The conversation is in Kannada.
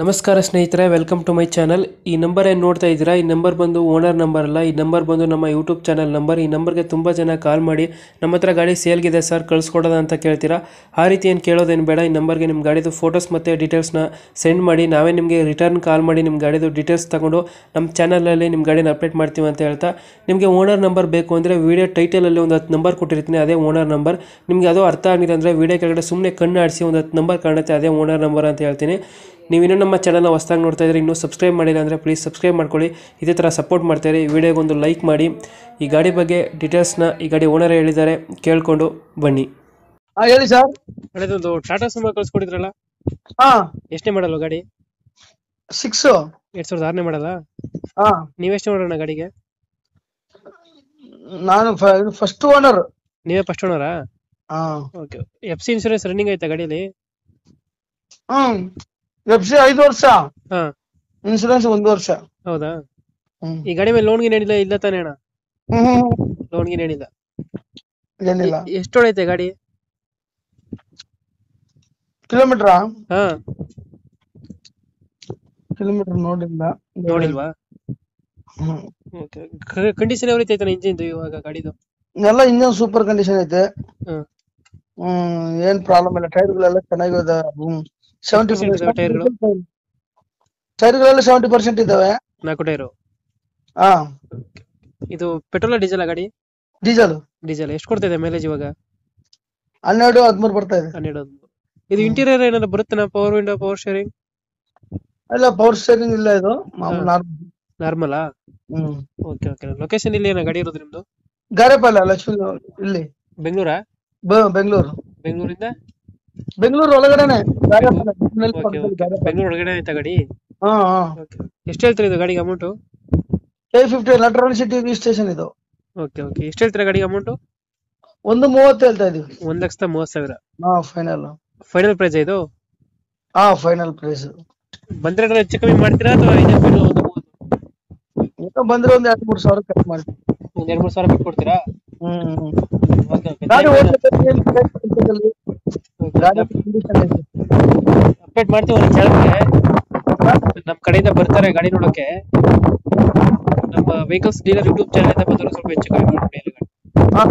ನಮಸ್ಕಾರ ಸ್ನೇಹಿತರೆ ವೆಲ್ಕಮ್ ಟು ಮೈ ಚಾನಲ್ ಈ ನಂಬರ್ ಏನು ನೋಡ್ತಾ ಇದ್ದೀರಾ? ಈ ನಂಬರ್ ಬಂದು ಓನರ್ ನಂಬರ್ ಅಲ್ಲ. ಈ ನಂಬರ್ ಬಂದು ನಮ್ಮ ಯೂಟ್ಯೂಬ್ ಚಾನಲ್ ನಂಬರ್ ಈ ನಂಬರ್ಗೆ ತುಂಬ ಜನ ಕಾಲ್ ಮಾಡಿ, ನಮ್ಮ ಹತ್ರ ಗಾಡಿ ಸೇಲ್ಗಿದೆ ಸರ್ ಕಳಿಸ್ಕೊಡೋದ ಅಂತ ಕೇಳ್ತೀರಾ? ಆ ರೀತಿ ಏನು ಕೇಳೋದೇನು ಬೇಡ. ಈ ನಂಬರ್ಗೆ ನಿಮ್ಮ ಗಾಡಿದು ಫೋಟೋಸ್ ಮತ್ತು ಡೀಟೇಲ್ಸ್ನ ಸೆಂಡ್ ಮಾಡಿ. ನಾವೇ ನಿಮಗೆ ರಿಟರ್ನ್ ಕಾಲ್ ಮಾಡಿ ನಿಮ್ಮ ಗಾಡಿದು ಡೀಟೇಲ್ಸ್ ತಗೊಂಡು ನಮ್ಮ ಚಾನಲಲ್ಲಿ ನಿಮ್ಮ ಗಾಡಿನ ಅಪ್ಡೇಟ್ ಮಾಡ್ತೀವಿ ಅಂತ ಹೇಳ್ತಾ, ನಿಮಗೆ ಓನರ್ ನಂಬರ್ ಬೇಕು ಅಂದರೆ ವೀಡಿಯೋ ಟೈಟಲಲ್ಲಿ ಒಂದು ಹತ್ತು ನಂಬರ್ ಕೊಟ್ಟಿರ್ತೀನಿ, ಅದೇ ಓನರ್ ನಂಬರ್ ನಿಮಗೆ ಅದು ಅರ್ಥ ಆಗಿದೆ ಅಂದರೆ ವೀಡಿಯೋ ಕೆಳಗಡೆ ಸುಮ್ಮನೆ ಕಣ್ಣು ಆಡಿಸಿ ಒಂದು ಹತ್ತು ನಂಬರ್ ಕಾಣುತ್ತೆ, ಅದೇ ಓನರ್ ನಂಬರ್ ಅಂತ ಹೇಳ್ತೀನಿ. ನೀವು ಇನ್ನೂ ನಮ್ಮ ಚಾನಲ್ನ ಹೊಸ್ದಾಗಿ ನೋಡ್ತಾ ಇದ್ರೆ ಇನ್ನೂ ಸಬ್ಸ್ಕ್ರೈಬ್ ಮಾಡಿಲ್ಲ ಅಂದರೆ ಪ್ಲೀಸ್ ಸಬ್ಸ್ಕ್ರೈಬ್ ಮಾಡ್ಕೊಳ್ಳಿ. ಇದೇ ಥರ ಸಪೋರ್ಟ್ ಮಾಡ್ತಾರೆ ಈ ವಿಡಿಯೋಗೆ ಒಂದು ಲೈಕ್ ಮಾಡಿ. ಈ ಗಾಡಿ ಬಗ್ಗೆ ಡೀಟೇಲ್ಸ್ನ ಈ ಗಾಡಿ ಓನರ್ ಹೇಳಿದ್ದಾರೆ. ಕೇಳಿಕೊಂಡು ಬನ್ನಿ. ಹಾ ಹೇಳಿ ಸರ್ ಒಂದು ಟಾಟಾ ಸುಮಾರು ಕಳ್ಸ್ಕೊಡಿದ್ರಲ್ಲ? ಹಾ. ಎಷ್ಟೇ ಮಾಡಲ್ಲ ಗಾಡಿ? ಸಿಕ್ಸ್ ಎರಡ್ ಸಾವಿರದ ಆರನೇ ಮಾಡಲ್ಲ? ಹಾ. ನೀವೆಷ್ಟೇ ಮಾಡೋಣ ಗಾಡಿಗೆ? ನಾನು ಫಸ್ಟ್ ಓನರ್ ನೀವೇ ಫಸ್ಟ್ ಓನರಾ ಹಾ. Okay F C insurance running ಆಯ್ತಾ ಗಾಡಿಯಲ್ಲಿ ಹ್ಮ್. ಎಫ್ ಸಿ ಐದು ವರ್ಷ. ಹಾ. ಇನ್ಸೂರೆನ್ಸ್ ಒಂದು ವರ್ಷ. ಹೌದಾ? ಹ್ಮ್. ಈ ಗಾಡಿ ಮೇಲೆ ಲೋನ್ಗೆ ಏನಿಲ್ಲ ಇಲ್ಲ ತಾನೇ ಅಣ್ಣ? ಹ್ಮ್ ಹ್ಮ್. ಲೋನ್ಗೆ ಏನಿಲ್ಲ. ಏನಿಲ್ಲ. ಎಷ್ಟು ಹೊಡೈತೆ ಗಾಡಿ? ಕಿಲೋಮೀಟರ್ ಹಾ. ಕಿಲೋಮೀಟರ್ ನೋಡಿಲ್ಲ. ನೋಡಿಲ್ವಾ? ಹ್ಮ್. ಕಂಡೀಷನ್ ಯಾವ ರೀತಿ ಐತೆ ಇಂಜಿನ್ ಇವಾಗ ಗಾಡಿದು? ಎಲ್ಲ ಇಂಜನ್ ಸೂಪರ್ ಕಂಡೀಷನ್ ಐತೆ. ಹ್ಮ್ ಹ್ಮ್ ಏನ್ ಪ್ರಾಬ್ಲಮ್ ಇಲ್ಲ. ಟೈರ್ ಗಳೆಲ್ಲ ಚೆನ್ನಾಗಿದೆ ಹ್ಮ್. ಸೆವೆಂಟಿ percent ಇದಾವೆ tyre ಗಳು? ಟೈರ್ ಗಳೆಲ್ಲ ಸೆವೆಂಟಿ ಪರ್ಸೆಂಟ್ ಇದಾವೆ ನಾಲ್ಕು ಟೈರು. ಹಾ. ಇದು ಪೆಟ್ರೋಲ್ ಡೀಸೆಲ್ ಗಾಡಿ? ಡೀಸೆಲ್. ಡೀಸೆಲ್. ಎಷ್ಟು ಕೊಡ್ತಿದೆ ಇದೆ ಮೈಲೇಜ್ ಇವಾಗ? ಹನ್ನೆರಡು ಹದಿಮೂರು ಬರ್ತಾ ಇದೆ. ಹನ್ನೆರಡು ಹದಿಮೂರು. ಇದು ಇಂಟೀರಿಯರ್ ಏನಾದ್ರು ಬರುತ್ತಾ ಪವರ್ ವಿಂಡೋ ಪವರ್ ಶೇರಿಂಗ್ ಅಲ್ಲ ಪವರ್ ಶೇರಿಂಗ್ ಇಲ್ಲ ಇದು. ನಾರ್ಮಲ್ ನಾರ್ಮಲಾ ಹ್ಮ್. ಓಕೆ ಓಕೆ ಲೊಕೇಶನ್ ಇಲ್ಲಿ ಏನೋ ಗಾಡಿ ಇರೋದು ನಿಮ್ದು? ಗಾರೆಪಾಳ್ಯ ಲಕ್ಷ್ಮೀ ಇಲ್ಲಿ. ಬೆಂಗಳೂರ? ಬೆಂಗಳೂರು. ಬೆಂಗಳೂರಿಂದ? ಬೆಂಗಳೂರು ಒಳಗಡೆನೆ. ಬೆಂಗಳೂರು ಒಳಗಡೆ ಆಯ್ತಾ ಗಾಡಿ? ಹಾ ಹಾ. ಎಷ್ಟು ಹೇಳ್ತೀರಾ ಇದು ಗಾಡಿಗೆ ಅಮೌಂಟು ಏ ಫಿಫ್ಟಿ ನಟರಾಜ್ ಸಿಟಿ ಸ್ಟೇಷನ್ ಇದು. Okay okay. ಎಷ್ಟು ಹೇಳ್ತೀರಾ ಗಾಡಿಗೆ ಅಮೌಂಟು ಒಂದು ಮೂವತ್ತು ಹೇಳ್ತಾ ಇದೀವಿ. ಒಂದ್ ಲಕ್ಷದ ಮೂವತ್ತು ಸಾವಿರ. ಹಾ ಫೈನಲ್ ಫೈನಲ್ ಪ್ರೈಸ್ ಇದು? ಹಾ ಫೈನಲ್ ಪ್ರೈಸ್ ಬಂದ್ರೆ ಹೆಚ್ಚು ಕಮ್ಮಿ ಮಾಡ್ತೀರಾ ಅಥವಾ ಇದೇ ಫೈನಲ್ ಒಂದು ಮೂವತ್ತು? ಬಂದ್ರೆ ಒಂದ್ ಎರಡ್ ಮೂರ್ ಸಾವಿರ ಕಟ್ ಮಾಡ್ತೀವಿ. ಒಂದ್ ಎರಡ್ ಮೂರು ಸಾವಿರ ಬಿಟ್ಟು ಕೊಡ್ತೀರಾ? ಹ್ಮ್ ಓಕೆ ಓಕೆ. ಗಾಡಿ ಏನ್ ಬೇಕಾಗಿಲ್ಲ. ಗಾಡಿ ಕಂಡೀಷನ್ ಐತೆ ಅಪ್ಡೇಟ್ ಮಾಡ್ತೀವಿ ಒಂದು ಚಾನಲ್ಗೆ ನಮ್ಮ ಕಡೆಯಿಂದ ಬರ್ತಾರೆ ಗಾಡಿ ನೋಡೋಕೆ. ನಮ್ಮ ವೆಹಿಕಲ್ಸ್ ಡೀಲರ್ ಯೂಟ್ಯೂಬ್ ಚಾನಲ್ ಇಂದ ಬಂದ್ರೆ ಸ್ವಲ್ಪ ಹೆಚ್ಚು ಕಮ್ಮಿ ಮಾಡ್ಬಿಡಿ ಅಲ್ಲಿ ಗಾಡಿ. ಹಾ